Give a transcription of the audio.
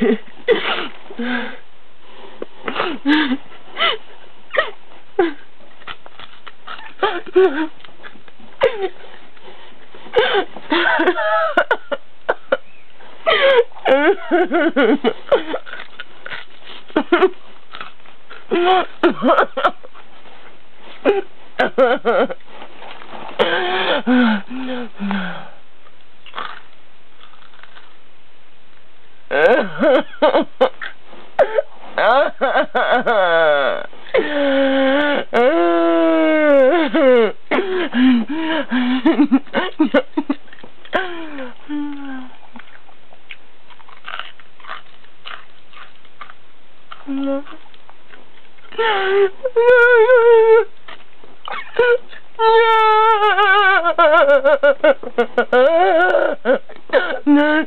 No, no. No. No. No. No